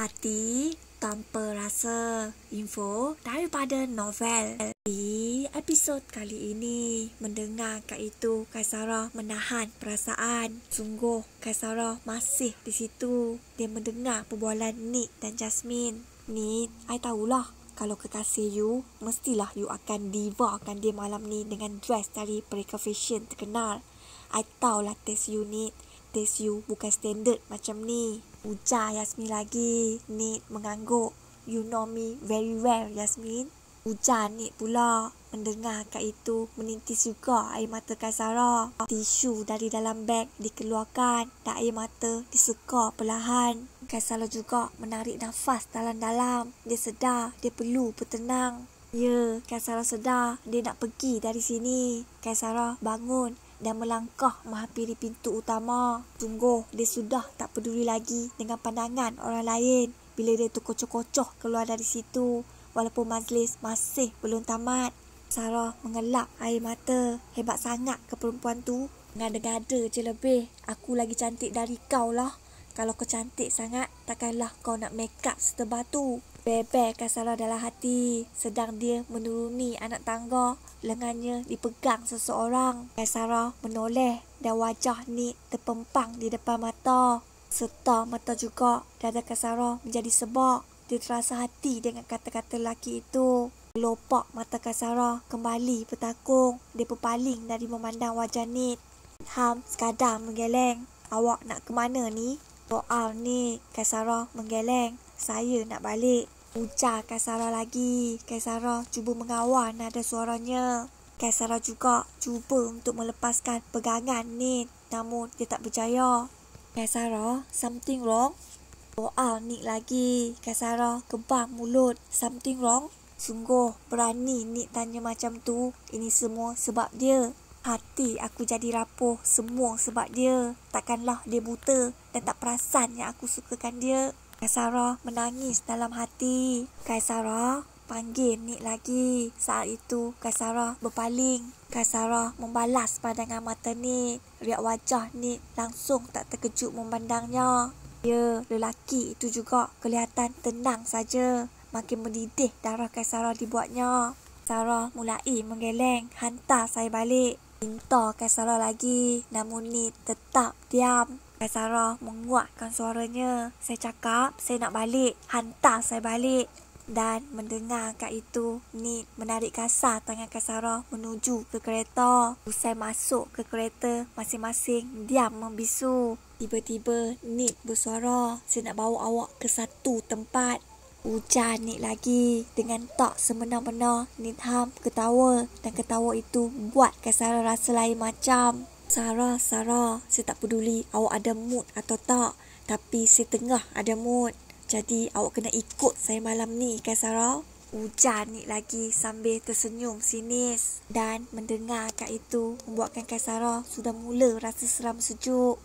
hati tanpa rasa info daripada novel. Di episod kali ini, mendengar Kak itu Kak Sarah menahan perasaan. Sungguh Kak Sarah masih di situ. Dia mendengar perbualan Nick dan Jasmine. Nick, I tahulah kalau kekasih you, mestilah you akan diva akan dia malam ni dengan dress dari Perika Fashion terkenal. I tahulah taste you, Nick. Taste you bukan standard macam ni. Ujar Yasmin lagi. Nit mengangguk. You know me very well, Yasmin. Ujar Nit pula. Mendengar kat itu, menintis juga air mata Kak Sarah. Tisu dari dalam beg dikeluarkan dan air mata diseka perlahan. Kak Sarah juga menarik nafas dalam-dalam. Dia sedar dia perlu bertenang. Ya, Kak Sarah sedar dia nak pergi dari sini. Kak Sarah bangun dan melangkah menghampiri pintu utama. Sungguh, dia sudah tak peduli lagi dengan pandangan orang lain bila dia terkocoh-kocoh keluar dari situ walaupun majlis masih belum tamat. Sarah mengelap air mata. Hebat sangat ke perempuan tu. Ngada-ngada je lebih. Aku lagi cantik dari kau lah. Kalau kau cantik sangat, takkanlah kau nak make up setebal tu. Bebek Kasara dalam hati. Sedang dia menuruni anak tangga. Lengannya dipegang seseorang. Kasara menoleh dan wajah ni terpempang di depan mata. Serta mata juga dada Kasara menjadi sebab. Dia terasa hati dengan kata-kata lelaki itu. Lopak mata Kasara kembali bertakung. Dia berpaling dari memandang wajah Nit. Ham sekadar menggeleng. Awak nak ke mana ni? Soal ni Kasara menggeleng. Saya nak balik. Ujar Kaisara lagi. Kaisara cuba mengawal nada suaranya. Kaisara juga cuba untuk melepaskan pegangan ni. Namun dia tak berjaya. Kaisara, something wrong? Soal Nick lagi. Kaisara kebang mulut. Something wrong? Sungguh berani Nick tanya macam tu. Ini semua sebab dia. Hati aku jadi rapuh semua sebab dia. Takkanlah dia buta dan tak perasan yang aku sukakan dia. Kaisara menangis dalam hati. Kaisara panggil Nik lagi. Saat itu Kaisara berpaling. Kaisara membalas pandangan mata Nik. Riak wajah Nik langsung tak terkejut memandangnya. Ya, lelaki itu juga kelihatan tenang saja. Makin mendidih darah Kaisara dibuatnya. Kaisara mulai menggeleng hantar saya balik. Minta Kaisara lagi. Namun Nik tetap diam. Kak Sarah menguatkan suaranya. Saya cakap, saya nak balik. Hantar saya balik. Dan mendengar Kak itu, Nit menarik kasar tangan Kak Sarah menuju ke kereta. Usai masuk ke kereta, masing-masing diam membisu. Tiba-tiba, Nit bersuara, saya nak bawa awak ke satu tempat. Ujar Nit lagi dengan tak semena-mena Nit Ham ketawa dan ketawa itu buat Kak Sarah rasa lain macam. Sarah, Sarah, saya tak peduli awak ada mood atau tak. Tapi saya tengah ada mood. Jadi awak kena ikut saya malam ni kan Sarah? Ujar ni lagi sambil tersenyum sinis. Dan mendengar kat itu membuatkan Kak Sarah sudah mula rasa seram sejuk.